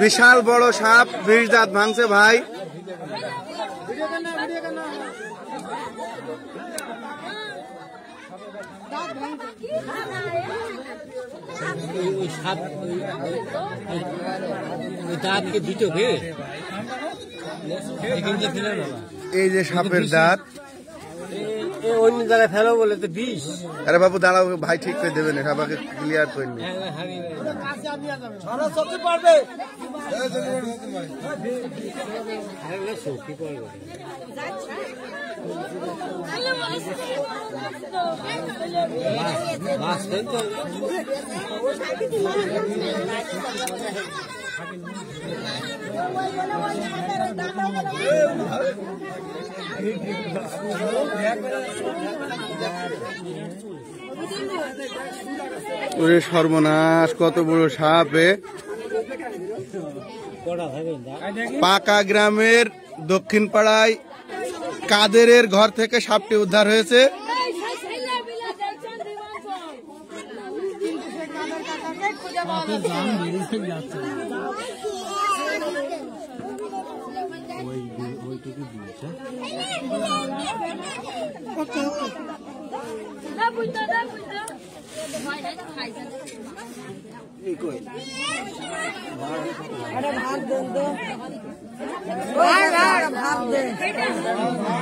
বিশাল বড় সাপ বিষ দাঁত ভাঙছে ভাই। এই যে সাপের দাঁত। অন্য জায়গায় ফেলো বলে তো বিষ। আরে বাবু দাঁড়াও ভাই ঠিক করে দেবেন সবাইকে ক্লিয়ার করে নি মাছ ফেলতে ওরে সর্বনাশ, কত বড় সাপ পাকা গ্রামের দক্ষিণ পাড়ায় কাদেরের ঘর থেকে সাপটি উদ্ধার হয়েছে। chứ ok ok. Đã bùi tơ đã bùi tơ ngoài đấy thằng này đi cười ở đây hạt đường đường ở đây hạt đường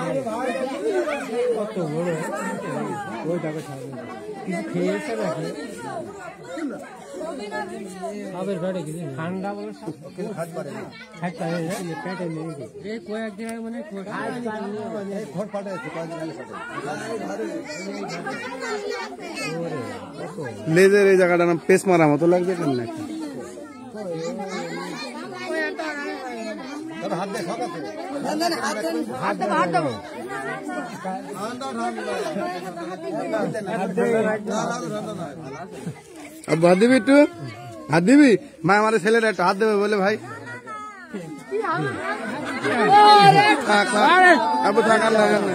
সাপের পেটে কিছু ঠান্ডা বলে খাইতে পারে না। পেটে নিয়ে এই কয়েকদিন আগে মানে লেজের এই জায়গাটার নাম পেস মারা মতো লাগছে কেন নাকি আব্বু হাত দিবি একটু? হাত দিবি? মা আমার ছেলেটা একটু হাত দেবে বলে ভাই। লাগান না।